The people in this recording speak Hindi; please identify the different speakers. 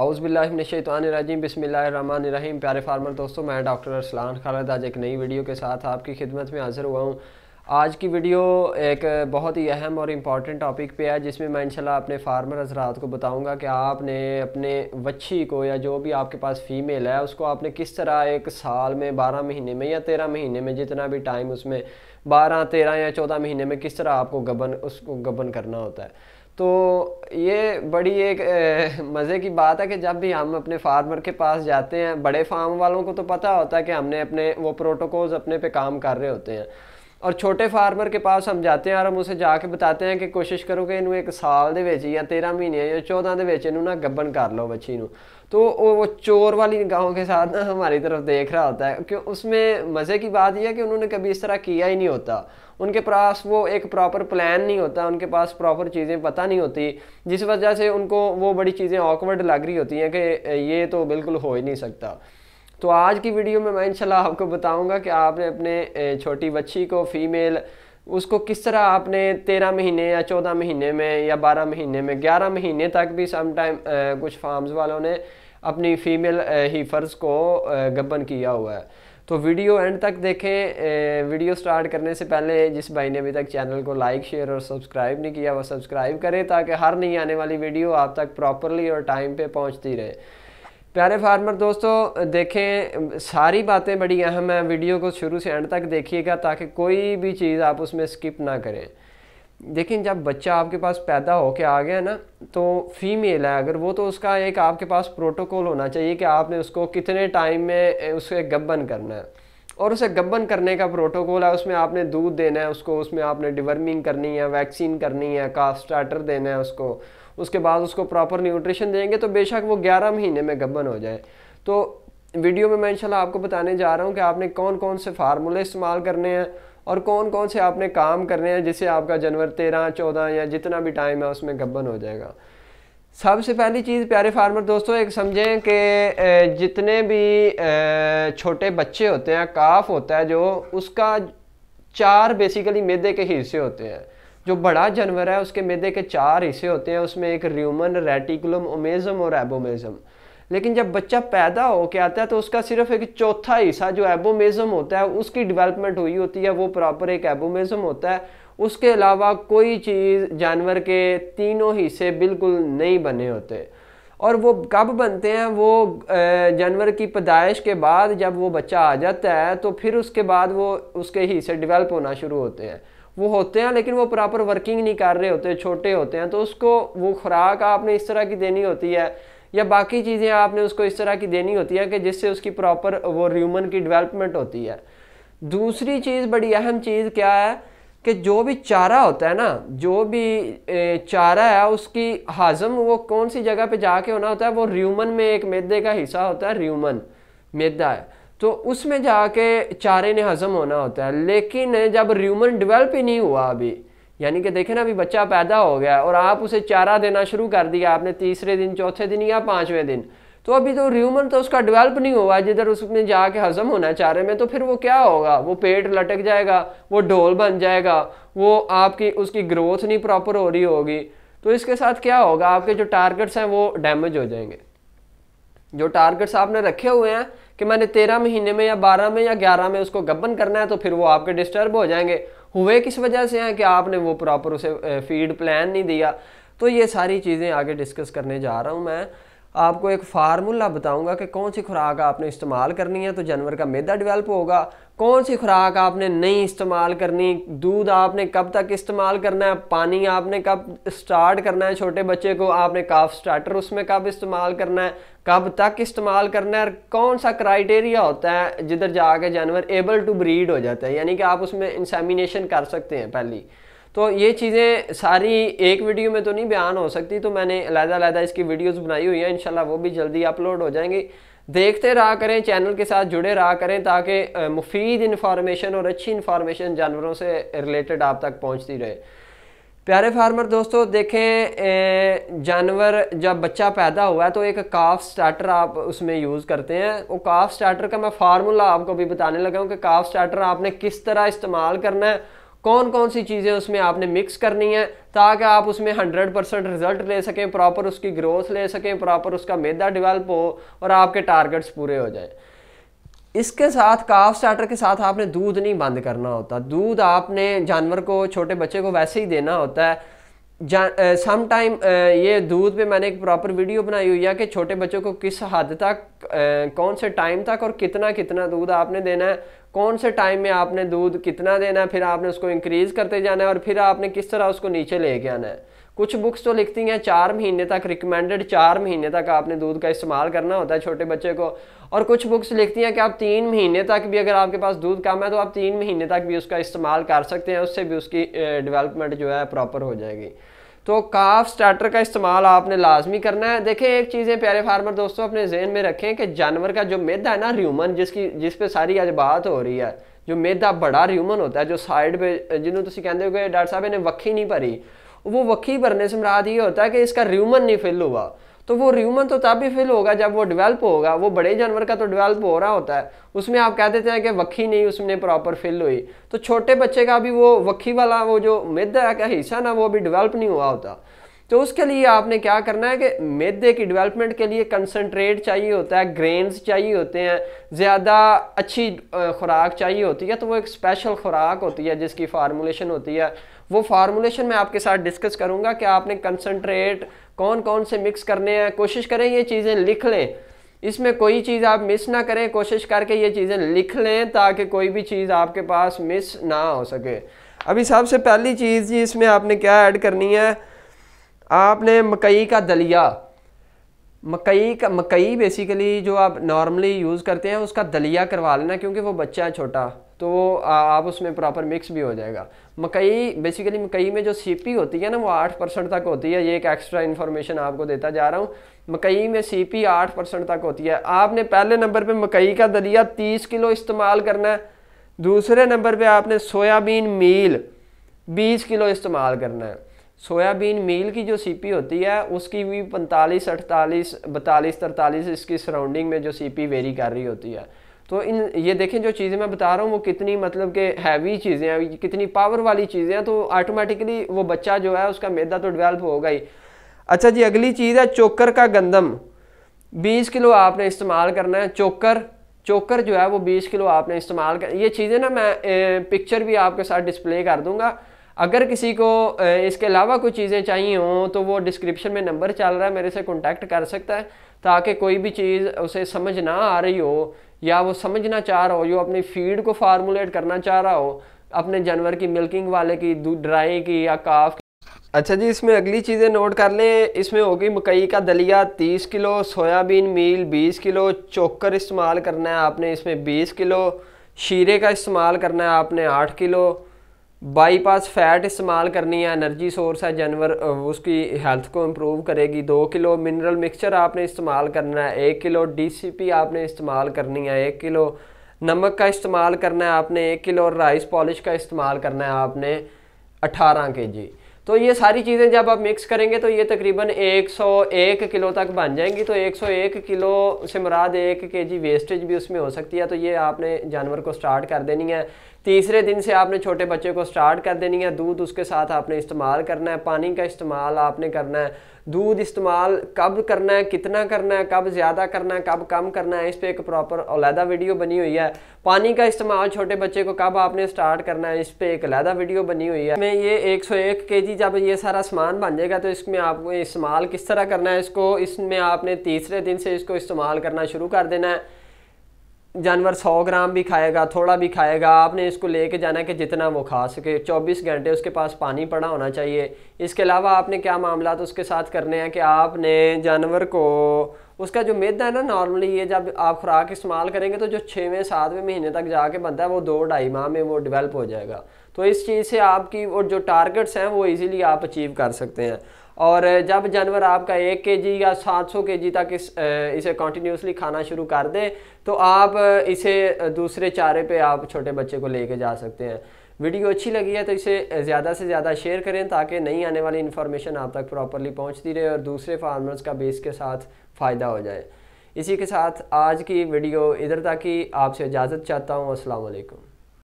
Speaker 1: अउज़बिल्लिनशैतवानरजीम बिसमीम प्यारे फार्मर दोस्तों, मैं डॉक्टर अरसलान खालद आज एक नई वीडियो के साथ आपकी खिदमत में हाज़िर हुआ हूँ। आज की वीडियो एक बहुत ही अहम और इंपॉर्टेंट टॉपिक पे है, जिसमें मैं इंशाल्लाह अपने फार्मर हजरात को बताऊँगा कि आपने अपने वच्छी को या जो भी आपके पास फ़ीमेल है, उसको आपने किस तरह एक साल में, बारह महीने में या तेरह महीने में, जितना भी टाइम उसमें, बारह, तेरह या चौदह महीने में किस तरह आपको गबन, उसको गबन करना होता है। तो ये बड़ी एक मज़े की बात है कि जब भी हम अपने फार्मर के पास जाते हैं, बड़े फार्म वालों को तो पता होता है कि हमने अपने, वो प्रोटोकॉल्स अपने पे काम कर रहे होते हैं। और छोटे फार्मर के पास हम जाते हैं और हम उसे जाके बताते हैं कि कोशिश करो कि इनू एक साल ਦੇ ਵਿੱਚ ਜਾਂ 13 ਮਹੀਨੇ ਜਾਂ 14 ਦੇ ਵਿੱਚ ਇਹਨੂੰ ਨਾ ਗੱਬਨ ਕਰ ਲਓ ਬੱਚੀ ਨੂੰ तो वो चोर वाली निगाहों के साथ ना हमारी तरफ देख रहा होता है क्यों उसमें मज़े की बात यह है कि उन्होंने कभी इस तरह किया ही नहीं होता उनके पास वो एक प्रॉपर प्लान नहीं होता उनके पास प्रॉपर चीज़ें पता नहीं होती जिस वजह से उनको वो बड़ी चीज़ें ऑकवर्ड लग रही होती हैं कि ये तो बिल्कुल हो ही नहीं सकता तो आज की वीडियो में मैं इंशाल्लाह आपको बताऊँगा कि आपने अपने छोटी बच्ची को फीमेल, उसको किस तरह आपने तेरह महीने या चौदह महीने में या बारह महीने में, ग्यारह महीने तक भी सम टाइम कुछ फार्म्स वालों ने अपनी फीमेल हीफर्स को गबन किया हुआ है। तो वीडियो एंड तक देखें वीडियो स्टार्ट करने से पहले जिस भाई ने अभी तक चैनल को लाइक शेयर और सब्सक्राइब नहीं किया, वो सब्सक्राइब करें ताकि हर नई आने वाली वीडियो आप तक प्रॉपरली और टाइम पे पहुँचती रहे। प्यारे फार्मर दोस्तों, देखें, सारी बातें बड़ी अहम हैं। वीडियो को शुरू से एंड तक देखिएगा ताकि कोई भी चीज़ आप उसमें स्किप ना करें। लेकिन जब बच्चा आपके पास पैदा हो के आ गया ना तो फीमेल है। अगर वो तो उसका एक आपके पास प्रोटोकॉल होना चाहिए कि आपने उसको कितने टाइम में उसे गब्बन करना है। और उसे गब्बन करने का प्रोटोकॉल है, उसमें आपने दूध देना है, उसको उसमें आपने डिवर्मिंग करनी है, वैक्सीन करनी है काफ स्टार्टर देना है उसको। उसके बाद उसको प्रॉपर न्यूट्रिशन देंगे तो बेशक वो ग्यारह महीने में गब्बन हो जाए। तो वीडियो में मैं इंशाल्लाह आपको बताने जा रहा हूँ कि आपने कौन कौन से फार्मूले इस्तेमाल करने हैं और कौन कौन से आपने काम करने हैं जिससे आपका जनवर तेरह, चौदह या जितना भी टाइम है उसमें गब्बन हो जाएगा। सबसे पहली चीज़, प्यारे फार्मर दोस्तों, एक समझें कि जितने भी छोटे बच्चे होते हैं, काफ होता है जो उसका चार बेसिकली मैदे के हिस्से होते हैं। जो बड़ा जानवर है, उसके मैदे के चार हिस्से होते हैं, उसमें एक र्यूमन रेटिकुलम ओमेजम और एबोमेजम लेकिन जब बच्चा पैदा हो के आता है तो उसका सिर्फ़ एक चौथा हिस्सा जो एबोमेजम होता है, उसकी डेवलपमेंट हुई होती है, वो प्रॉपर एक एबोमेजम होता है। उसके अलावा कोई चीज़ जानवर के तीनों हिस्से बिल्कुल नहीं बने होते। और वो कब बनते हैं, वो जानवर की पैदाइश के बाद जब वो बच्चा आ जाता है तो फिर उसके बाद वो उसके हिस्से डिवेल्प होना शुरू होते हैं। वो होते हैं, लेकिन वो प्रॉपर वर्किंग नहीं कर रहे होते, छोटे होते हैं। तो उसको, वो खुराक आपने इस तरह की देनी होती है, या बाकी चीज़ें आपने उसको इस तरह की देनी होती है कि जिससे उसकी प्रॉपर वो र्यूमन की डेवलपमेंट होती है। दूसरी चीज़, बड़ी अहम चीज़ क्या है कि जो भी चारा होता है ना, जो भी चारा है, उसकी हाजम वो कौन सी जगह पे जाके होना होता है, वो र्यूमन में एक मैदे का हिस्सा होता है र्यूमन मैदा है। तो उसमें जाके चारे ने हजम होना होता है। लेकिन जब र्यूमन डेवलप ही नहीं हुआ अभी, यानी कि देखें ना, अभी बच्चा पैदा हो गया और आप उसे चारा देना शुरू कर दिया आपने तीसरे दिन, चौथे दिन या पाँचवें दिन तो अभी तो र्यूमन तो उसका डेवलप नहीं हुआ। जिधर उसमें जाके हजम होना है चारे में तो फिर वो क्या होगा? वो पेट लटक जाएगा, वो ढोल बन जाएगा, वो आपकी, उसकी ग्रोथ नहीं प्रॉपर हो रही होगी। तो इसके साथ क्या होगा? आपके जो टारगेट्स हैं वो डैमेज हो जाएँगे। जो टारगेट्स आपने रखे हुए हैं कि मैंने तेरह महीने में या बारह में या ग्यारह में उसको गबन करना है तो फिर वो आपके डिस्टर्ब हो जाएँगे। हुए किस वजह से हैं कि आपने वो प्रॉपर उसे फ़ीड प्लान नहीं दिया? तो ये सारी चीज़ें आगे डिस्कस करने जा रहा हूँ मैं। आपको एक फार्मूला बताऊँगा कि कौन सी खुराक आपने इस्तेमाल करनी है तो जानवर का मैदा डेवलप होगा। कौन सी खुराक आपने नहीं इस्तेमाल करनी, दूध आपने कब तक इस्तेमाल करना है, पानी आपने कब स्टार्ट करना है छोटे बच्चे को, आपने काफ स्टार्टर उसमें कब इस्तेमाल करना है, कब तक इस्तेमाल करना है, और कौन सा क्राइटेरिया होता है जिधर जाके जानवर एबल टू ब्रीड हो जाता है, यानी कि आप उसमें इंसेमिनेशन कर सकते हैं पहली। तो ये चीज़ें सारी एक वीडियो में तो नहीं बयान हो सकती तो मैंने अलहदा इसकी वीडियोस बनाई हुई हैं, इंशाल्लाह वो भी जल्दी अपलोड हो जाएँगी। देखते रहा करें, चैनल के साथ जुड़े रहा करें, ताकि मुफीद इन्फॉर्मेशन और अच्छी इन्फॉर्मेशन जानवरों से रिलेटेड आप तक पहुँचती रहे। प्यारे फार्मर दोस्तों, देखें जानवर जब बच्चा पैदा हुआ है तो एक काफ स्टार्टर आप उसमें यूज़ करते हैं। वो काफ स्टार्टर का मैं फार्मूला आपको भी बताने लगा हूँ कि काफ स्टार्टर आपने किस तरह इस्तेमाल करना है। कौन कौन सी चीज़ें उसमें आपने मिक्स करनी है ताकि आप उसमें हंड्रेड परसेंट रिज़ल्ट ले सकें प्रॉपर उसकी ग्रोथ ले सकें प्रॉपर उसका मैदा डेवलप हो और आपके टारगेट्स पूरे हो जाए। इसके साथ काफ स्टार्टर के साथ आपने दूध नहीं बंद करना होता। दूध आपने जानवर को, छोटे बच्चे को वैसे ही देना होता है। सम टाइम ये दूध पे मैंने एक प्रॉपर वीडियो बनाई हुई है कि छोटे बच्चों को किस हद तक कौन से टाइम तक और कितना कितना दूध आपने देना है, कौन से टाइम में आपने दूध कितना देना है, फिर आपने उसको इंक्रीज़ करते जाना है और फिर आपने किस तरह उसको नीचे लेके आना है। कुछ बुक्स तो लिखती हैं, चार महीने तक रिकमेंडेड चार महीने तक आपने दूध का इस्तेमाल करना होता है छोटे बच्चे को। और कुछ बुक्स लिखती हैं कि आप तीन महीने तक भी अगर आपके पास दूध कम है तो आप तीन महीने तक भी उसका इस्तेमाल कर सकते हैं, उससे भी उसकी डेवलपमेंट जो है प्रॉपर हो जाएगी। तो काफ स्टार्टर का इस्तेमाल आपने लाजमी करना है। देखें एक चीज़ें प्यारे फार्मर दोस्तों अपने जहन में रखें कि जानवर का जो मेदा है ना र्यूमन जिसकी जिस पे सारी आज बात हो रही है, जो मेदा बड़ा र्यूमन होता है, जो साइड पे जिन्होंने तुम कहते हो कि डॉक्टर साहब इन्हें वक्खी नहीं भरी, वो वक्खी भरने से मुराद ये होता है कि इसका र्यूमन नहीं फिल हुआ। तो वो र्यूमन तो तब भी फिल होगा जब वो डेवलप होगा। वो बड़े जानवर का तो डेवलप हो रहा होता है। उसमें आप कह देते हैं कि वक्खी नहीं, उसमें प्रॉपर फिल हुई। तो छोटे बच्चे का भी वो वक्खी वाला वो जो मैदा का हिस्सा ना, वो अभी डेवलप नहीं हुआ होता। तो उसके लिए आपने क्या करना है कि मैदे की डेवलपमेंट के लिए कंसनट्रेट चाहिए होता है ग्रेन्स चाहिए होते हैं, ज़्यादा अच्छी खुराक चाहिए होती है। तो वो एक स्पेशल खुराक होती है जिसकी फार्मूलेशन होती है। वो फार्मूलेशन मैं आपके साथ डिस्कस करूँगा कि आपने कंसनट्रेट कौन कौन से मिक्स करने हैं, कोशिश करें ये चीज़ें लिख लें। इसमें कोई चीज़ आप मिस ना करें, कोशिश करके ये चीज़ें लिख लें ताकि कोई भी चीज़ आपके पास मिस ना हो सके। अभी सबसे पहली चीज़ जी इसमें आपने क्या ऐड करनी है? आपने मकई का दलिया। मकई का, मकई बेसिकली जो आप नॉर्मली यूज़ करते हैं, उसका दलिया करवा लेना क्योंकि वो बच्चा है छोटा तो वो आप उसमें प्रॉपर मिक्स भी हो जाएगा। मकई बेसिकली मकई में जो सीपी होती है ना, वो आठ परसेंट तक होती है, ये एक एक्स्ट्रा इन्फॉर्मेशन आपको देता जा रहा हूँ। मकई में सीपी आठ परसेंट तक होती है। आपने पहले नंबर पे मकई का दलिया तीस किलो इस्तेमाल करना है, दूसरे नंबर पे आपने सोयाबीन मील बीस किलो इस्तेमाल करना है। सोयाबीन मील की जो सीपी होती है, उसकी भी पैंतालीस, अड़तालीस, बतालीस, तरतालीस इसकी सराउंडिंग में जो सीपी वेरी कर रही होती है। तो इन, ये देखें जो चीज़ें मैं बता रहा हूँ, वो कितनी मतलब कि हैवी चीज़ें हैं कितनी पावर वाली चीज़ें हैं तो ऑटोमेटिकली वो बच्चा जो है, उसका मैदा तो डेवलप होगा ही। अच्छा जी, अगली चीज़ है चोकर का गंदम। 20 किलो आपने इस्तेमाल करना है, चोकर चोकर जो है, वो 20 किलो आपने इस्तेमाल कर, ये चीज़ें ना मैं पिक्चर भी आपके साथ डिस्प्ले कर दूँगा। अगर किसी को इसके अलावा कुछ चीज़ें चाहिए हों तो वो डिस्क्रिप्शन में नंबर चल रहा है, मेरे से कॉन्टैक्ट कर सकता है, ताकि कोई भी चीज़ उसे समझ ना आ रही हो, या वो समझना चाह रहा हो जो अपनी फ़ीड को फार्मूलेट करना चाह रहा हो, अपने जानवर की मिल्किंग वाले की, दूध ड्राई की, या काफ की। अच्छा जी, इसमें अगली चीज़ें नोट कर लें। इसमें होगी मकई का दलिया 30 किलो, सोयाबीन मील 20 किलो, चोकर इस्तेमाल करना है आपने, इसमें 20 किलो, शीरे का इस्तेमाल करना है आपने 8 किलो बाईपास फैट इस्तेमाल करनी है एनर्जी सोर्स है, जानवर उसकी हेल्थ को इम्प्रूव करेगी। दो किलो मिनरल मिक्सचर आपने इस्तेमाल करना है, एक किलो डीसीपी आपने इस्तेमाल करनी है, एक किलो नमक का इस्तेमाल करना है आपने, एक किलो राइस पॉलिश का इस्तेमाल करना है आपने अठारह के जी तो ये सारी चीज़ें जब आप मिक्स करेंगे तो ये तकरीबन 101 किलो तक बन जाएँगी। तो 101 किलो से मुराद एक के जी वेस्टेज भी उसमें हो सकती है। तो ये आपने जानवर को स्टार्ट कर देनी है। तीसरे दिन से आपने छोटे बच्चे को स्टार्ट कर देनी है। दूध उसके साथ आपने इस्तेमाल करना है। पानी का इस्तेमाल आपने करना है। दूध इस्तेमाल कब करना है, कितना करना है, कब ज़्यादा करना है, कब कम करना है, इस पर एक प्रॉपर अलहदा वीडियो बनी हुई है। पानी का इस्तेमाल छोटे बच्चे को कब आपने स्टार्ट करना है, इस पर एक अलहदा वीडियो बनी हुई है। मैं ये 101 केजी जब ये सारा सामान बन जाएगा तो इसमें आपको इस्तेमाल किस तरह करना है, इसको इसमें आपने तीसरे दिन से इसको इस्तेमाल करना शुरू कर देना है। जानवर 100 ग्राम भी खाएगा, थोड़ा भी खाएगा, आपने इसको लेके जाना कि जितना वो खा सके। 24 घंटे उसके पास पानी पड़ा होना चाहिए। इसके अलावा आपने क्या मामला तो उसके साथ करने हैं कि आपने जानवर को, उसका जो मैदा है ना नॉर्मली ये जब आप खुराक इस्तेमाल करेंगे तो जो छवें, सातवें महीने तक जाके बनता है, वो दो ढाई माह में वो डेवलप हो जाएगा। तो इस चीज़ से आपकी और जो टारगेट्स हैं, वो इजीली आप अचीव कर सकते हैं। और जब जानवर आपका एक के जी या सात सौ के जी तक इस इसे कॉन्टीन्यूसली खाना शुरू कर दे तो आप इसे दूसरे चारे पे आप छोटे बच्चे को लेके जा सकते हैं। वीडियो अच्छी लगी है तो इसे ज़्यादा से ज़्यादा शेयर करें ताकि नई आने वाली इन्फॉर्मेशन आप तक प्रॉपरली पहुँचती रहे और दूसरे फार्मर्स का बेस के साथ फ़ायदा हो जाए। इसी के साथ आज की वीडियो इधर तक ही, आपसे इजाज़त चाहता हूँ। असलकुम